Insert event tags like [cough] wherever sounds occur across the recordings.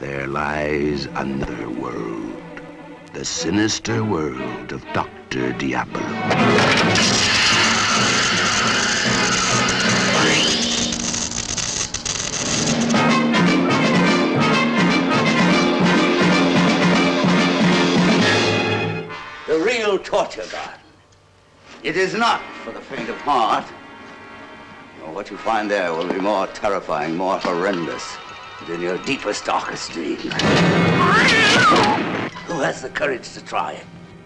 there lies another world. The sinister world of Dr. Real torture garden. It is not for the faint of heart. What you find there will be more terrifying, more horrendous than your deepest, darkest dreams. Who has the courage to try it?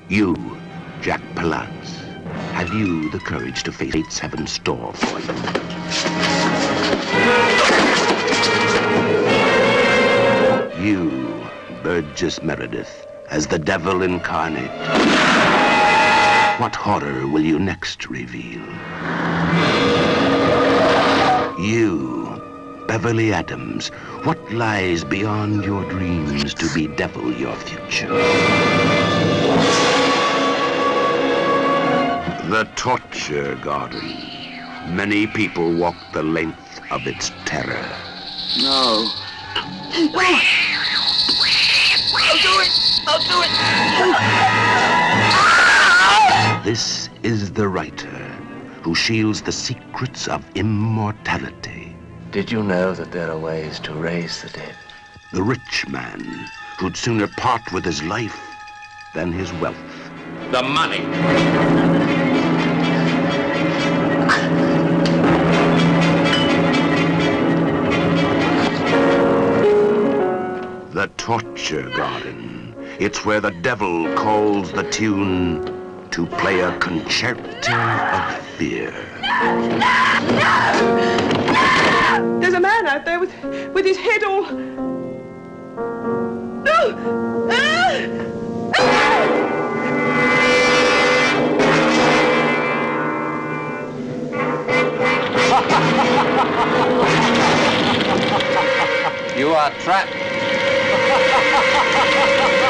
You, Jack Palance. Have you the courage to face fate's heaven store for you? You, Burgess Meredith, as the devil incarnate. What horror will you next reveal? Beverly Adams, what lies beyond your dreams to bedevil your future? The Torture Garden. Many people walk the length of its terror. No. Wait! I'll do it! I'll do it! This is the writer who shields the secrets of immortality. Did you know that there are ways to raise the dead? The rich man who'd sooner part with his life than his wealth. The money. The Torture Garden. It's where the devil calls the tune to play a concerto of fear. There's a with his head all... No! Ah! You are trapped. [laughs]